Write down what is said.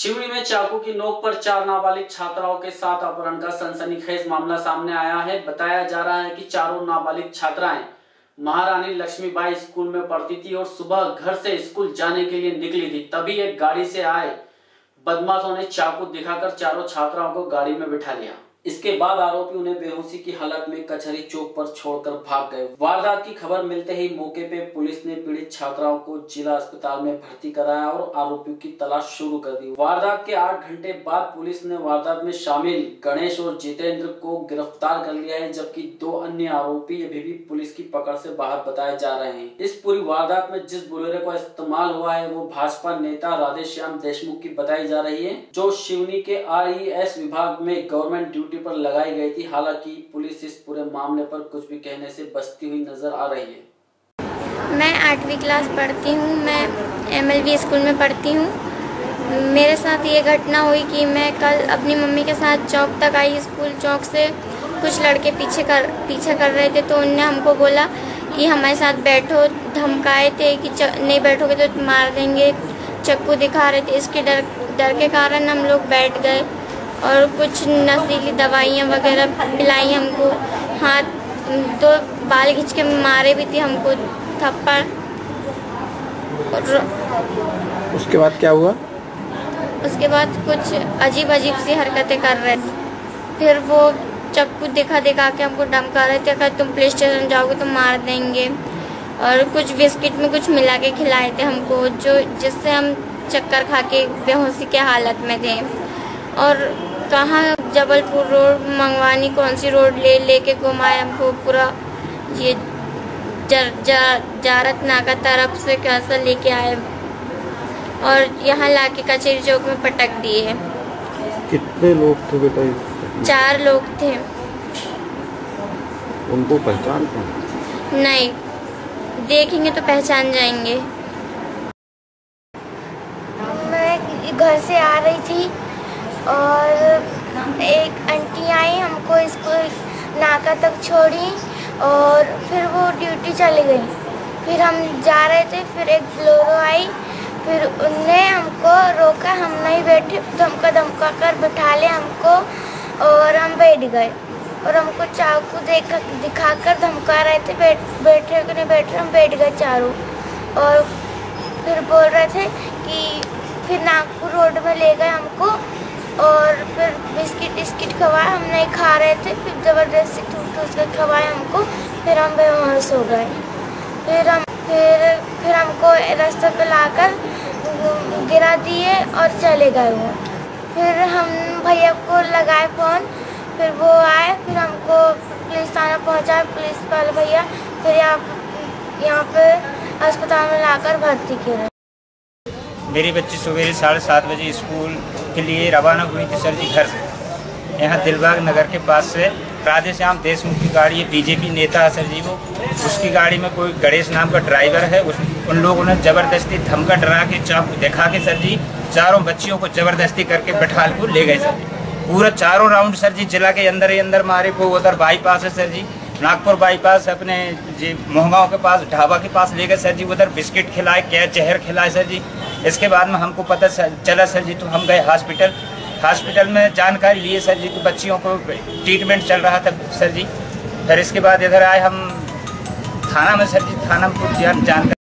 शिवनी में चाकू की नोक पर चार नाबालिग छात्राओं के साथ अपहरण का सनसनीखेज मामला सामने आया है। बताया जा रहा है कि चारों नाबालिग छात्राएँ महारानी लक्ष्मीबाई स्कूल में पढ़ती थी और सुबह घर से स्कूल जाने के लिए निकली थी। तभी एक गाड़ी से आए बदमाशों ने चाकू दिखाकर चारों छात्राओं को गाड़ी में बिठा लिया। इसके बाद आरोपी उन्हें बेहोशी की हालत में कचहरी चौक पर छोड़कर भाग गए। वारदात की खबर मिलते ही मौके पे पुलिस ने पीड़ित छात्राओं को जिला अस्पताल में भर्ती कराया और आरोपियों की तलाश शुरू कर दी। वारदात के आठ घंटे बाद पुलिस ने वारदात में शामिल गणेश और जितेंद्र को गिरफ़्तार कर लिया है, जबकि दो अन्य आरोपी अभी भी पुलिस की पकड़ से बाहर बताए जा रहे हैं। इस पूरी वारदात में जिस बुलेरो का इस्तेमाल हुआ है, वो भाजपा नेता राधेश्याम देशमुख की बताई जा रही है, जो शिवनी के आर विभाग में गवर्नमेंट ड्यूटी पर लगाई गई थी, हालाँकि पुलिस इस पूरे मामले पर कुछ भी कहने से बचती हुई नज़र आ रही है। मैं आठवीं क्लास पढ़ती हूँ, मैं एम स्कूल में पढ़ती हूँ। मेरे साथ ये घटना हुई कि मैं कल अपनी मम्मी के साथ चौक तक आई स्कूल चौक से। कुछ लड़के पीछे कर पीछे कर रहे थे तो उनने हमको बोला कि हमारे साथ बैठो, धमकाए थे कि नहीं बैठोगे तो मार देंगे, चक्कू दिखा रहे थे। इसके डर डर के कारण हम लोग बैठ गए। और कुछ नशीली दवाइयाँ वगैरह पिलाई हमको। हाथ तो बाल खींच के मारे भी थे हमको थप्पड़। उसके बाद क्या हुआ? उसके बाद कुछ अजीब अजीब सी हरकतें कर रहे थे। फिर वो चक्कू दिखा दिखा के हमको धमका रहे थे अगर तुम पुलिस स्टेशन जाओगे तो मार देंगे। और कुछ बिस्किट में कुछ मिला के खिलाए थे हमको जो जिससे हम चक्कर खा के बेहोशी के हालत में थे। और कहाँ जबलपुर रोड मंगवानी कौन सी रोड ले लेके घुमाए हमको पूरा? ये जर, जर, जारत नाका तरफ़ से कैसा लेके आए? और यहाँ लाके कचेरी चौक में पटक दिए कितने लोग थे बेटा चार लोग थे। उनको पहचान नहीं। देखेंगे तो पहचान जाएँगे। मैं घर से आ रही थी। और एक आंटी आई, हमको इसको नाका तक छोड़ी और फिर वो ड्यूटी चली गई। फिर हम जा रहे थे, फिर एक ब्लोरो आई, फिर उनने हमको रोका, हम नहीं बैठे धमका धमका कर बिठा ले हमको और हम बैठ गए। और हमको चाकू देख दिखा कर धमका रहे थे, बैठ, बैठे कि नहीं बैठ, हम बैठ गए चारों। और फिर बोल रहे थे कि फिर नागपुर रोड में ले गए हमको और फिर बिस्किट टिस्किट खवाए, हम नहीं खा रहे थे। फिर ज़बरदस्ती ठूस ठूस कर खवाए हमको। फिर हम बेहोश हो गए। फिर हम, फिर फिर हमको रास्ते पे लाकर गिरा दिए और चले गए वो। फिर हम भैया को लगाए फ़ोन। फिर वो आए, फिर हमको पुलिस थाना पहुँचाए। पुलिस वाले भैया फिर यहाँ यहाँ पे अस्पताल में लाकर भर्ती किए। मेरी बच्ची सवेरे साढ़े सात बजे स्कूल के लिए रवाना हुई थी सर जी घर से। यहाँ दिलबाग नगर के पास से राधे श्याम देशमुख की गाड़ी है, बीजेपी नेता है सर जी वो। उसकी गाड़ी में कोई गणेश नाम का ड्राइवर है। उस, उन लोगों ने ज़बरदस्ती धमका डरा के चाकू दिखा के सर जी चारों बच्चियों को ज़बरदस्ती करके बैठाल को ले गए सर जी। पूरा चारों राउंड सर जी जिला के अंदर ही अंदर मारे को उधर बाईपास है सर जी। नागपुर बाईपास अपने जी मोहगांव के पास, ढाबा के पास ले गए सर जी। उधर बिस्किट खिलाए, क्या जहर खिलाए सर जी। इसके बाद में हमको पता चला सर जी तो हम गए हॉस्पिटल। हॉस्पिटल में जानकारी लिए सर जी तो बच्चियों को ट्रीटमेंट चल रहा था सर जी। फिर इसके बाद इधर आए हम थाना में, सर जी, थाना में जानकारी